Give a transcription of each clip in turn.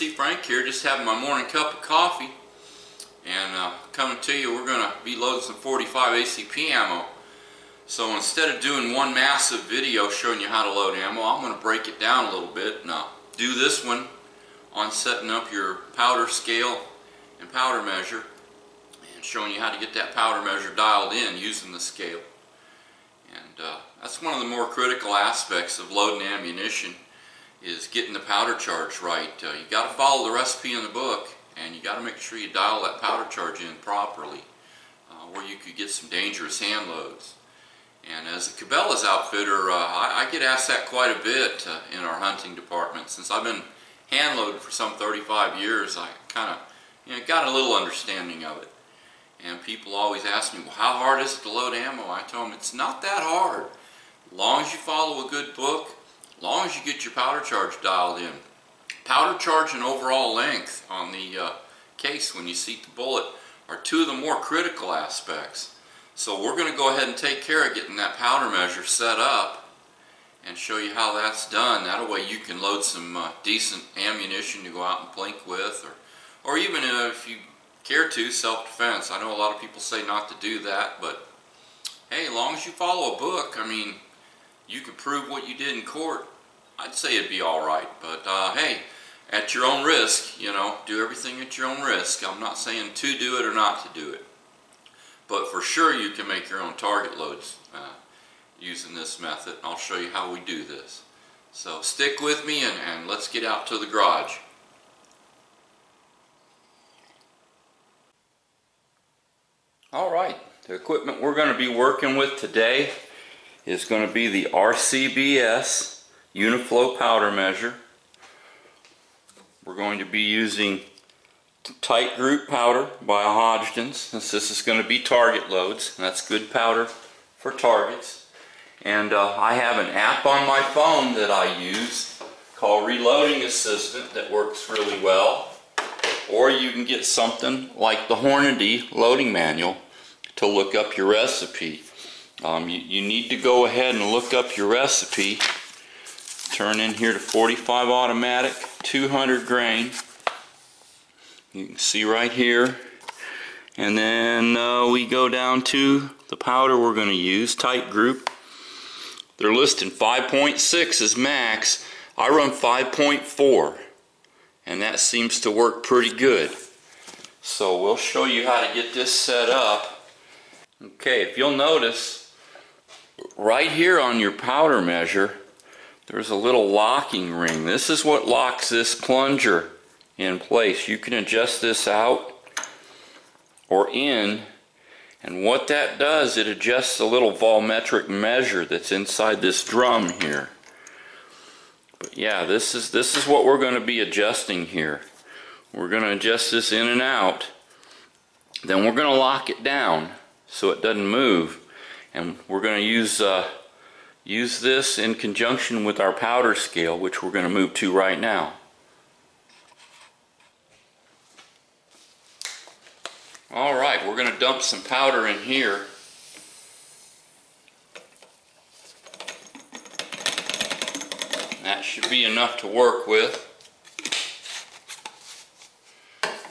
Guys, Frank here, just having my morning cup of coffee and uh, coming to you, we're going to be loading some 45 ACP ammo. So instead of doing one massive video showing you how to load ammo, I'm going to break it down a little bit and uh, do this one on setting up your powder scale and powder measure and showing you how to get that powder measure dialed in using the scale. And uh, that's one of the more critical aspects of loading ammunition is getting the powder charge right. Uh, you got to follow the recipe in the book and you got to make sure you dial that powder charge in properly uh, or you could get some dangerous hand loads. And as a Cabela's outfitter, uh, I, I, get asked that quite a bit uh, in our hunting department. Since I've been hand loaded for some 35 years, I kind of you know, got a little understanding of it. And people always ask me, well, how hard is it to load ammo? I tell them it's not that hard. As long as you follow a good book, long as you get your powder charge dialed in. Powder charge and overall length on the uh, case when you seat the bullet are two of the more critical aspects. So we're going to go ahead and take care of getting that powder measure set up and show you how that's done. That way you can load some uh, decent ammunition to go out and plink with or, or even uh, if you care to, self-defense. I know a lot of people say not to do that, but hey, as long as you follow a book, I mean, you could prove what you did in court. I'd say it'd be all right, but uh, hey, at your own risk, you know, do everything at your own risk. I'm not saying to do it or not to do it. But for sure you can make your own target loads uh, using this method. I'll show you how we do this. So stick with me and, and let's get out to the garage. Alright, the equipment we're going to be working with today is going to be the RCBS Uniflow powder measure. We're going to be using Titegroup powder by Hodgdon's since this is going to be target loads that's good powder for targets. And uh, I have an app on my phone that I use called Reloading Assistant that works really well. Or you can get something like the Hornady loading manual to look up your recipe um, you, you need to go ahead and look up your recipe. Turn in here to 45 automatic 200 grain. You can see right here. And then uh, we go down to the powder we're going to use Titegroup. They're listing 5.6 as max. I run 5.4 and that seems to work pretty good. So we'll show you how to get this set up. Okay if you'll notice right here on your powder measure there's a little locking ring. This is what locks this plunger in place. You can adjust this out or in and what that does it adjusts a little volumetric measure that's inside this drum here. But yeah this is this is what we're going to be adjusting here. We're going to adjust this in and out then we're going to lock it down so it doesn't move and we're going to use uh, Use this in conjunction with our powder scale, which we're going to move to right now. Alright, we're going to dump some powder in here. That should be enough to work with.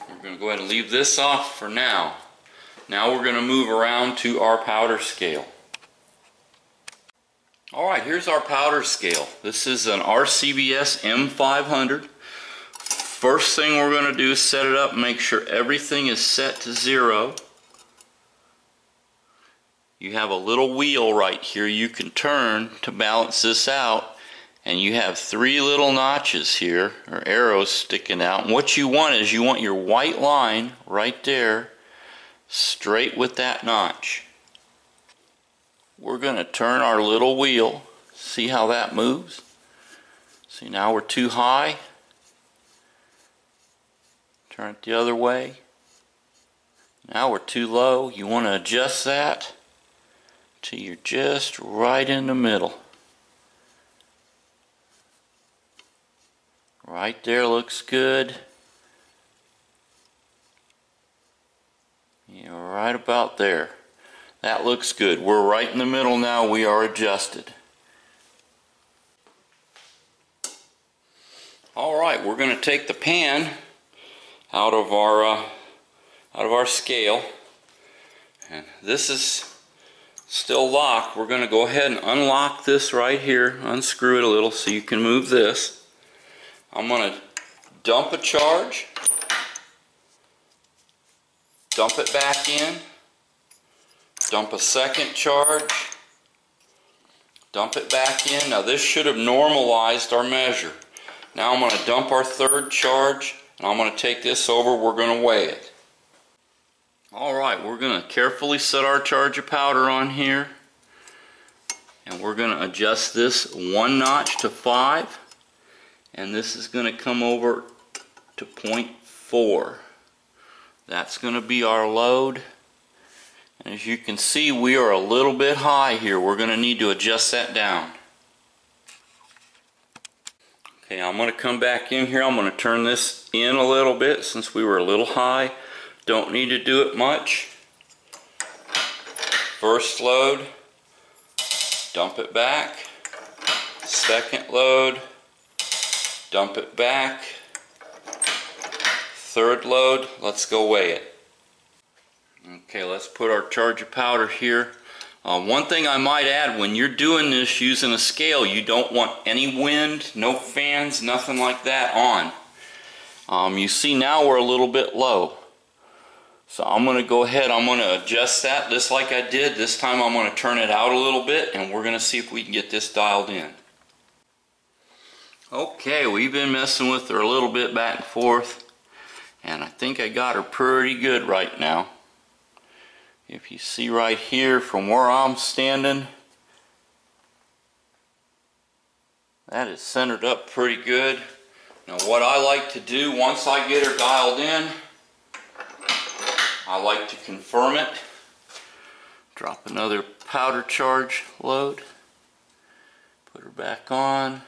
We're going to go ahead and leave this off for now. Now we're going to move around to our powder scale. Alright, here's our powder scale. This is an RCBS M500. First thing we're going to do is set it up make sure everything is set to zero. You have a little wheel right here you can turn to balance this out and you have three little notches here or arrows sticking out and what you want is you want your white line right there straight with that notch we're going to turn our little wheel. See how that moves? See, now we're too high. Turn it the other way. Now we're too low. You want to adjust that till you're just right in the middle. Right there looks good. You're right about there. That looks good. We're right in the middle now. We are adjusted. All right, we're going to take the pan out of our uh, out of our scale, and this is still locked. We're going to go ahead and unlock this right here, unscrew it a little so you can move this. I'm going to dump a charge, dump it back in, dump a second charge, dump it back in. Now this should have normalized our measure. Now I'm going to dump our third charge and I'm going to take this over. We're going to weigh it. Alright, we're going to carefully set our charge of powder on here. And we're going to adjust this one notch to 5. And this is going to come over to 0.4. That's going to be our load. And as you can see, we are a little bit high here. We're going to need to adjust that down. Okay, I'm going to come back in here. I'm going to turn this in a little bit since we were a little high. Don't need to do it much. First load, dump it back. Second load, dump it back. Third load, let's go weigh it. Okay, let's put our charge of powder here. Uh, one thing I might add, when you're doing this using a scale, you don't want any wind, no fans, nothing like that on. Um, you see now we're a little bit low. So I'm going to go ahead, I'm going to adjust that just like I did. This time I'm going to turn it out a little bit and we're going to see if we can get this dialed in. Okay, we've been messing with her a little bit back and forth and I think I got her pretty good right now. If you see right here from where I'm standing, that is centered up pretty good. Now what I like to do once I get her dialed in, I like to confirm it. Drop another powder charge load. Put her back on.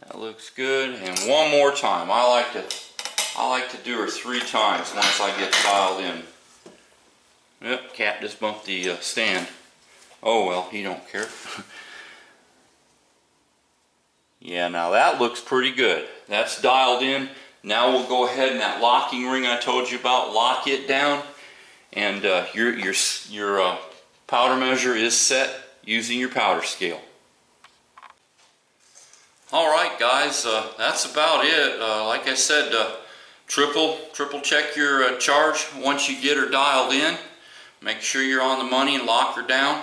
That looks good. And one more time. I like to I like to do her three times once I get dialed in. Yep, cat just bumped the uh, stand. Oh well, he don't care. yeah, now that looks pretty good. That's dialed in. Now we'll go ahead and that locking ring I told you about, lock it down, and uh, your your your uh, powder measure is set using your powder scale. All right, guys, uh, that's about it. Uh, like I said, uh, triple triple check your uh, charge once you get her dialed in. Make sure you're on the money and lock her down.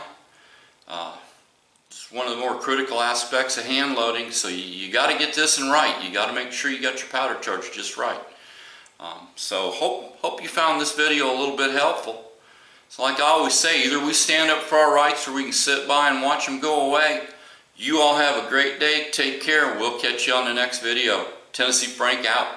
It's one of the more critical aspects of hand loading, so you, you got to get this in right. You got to make sure you got your powder charge just right. Um, so hope, hope you found this video a little bit helpful. So like I always say, either we stand up for our rights or we can sit by and watch them go away. You all have a great day. Take care. And we'll catch you on the next video. Tennessee Frank out.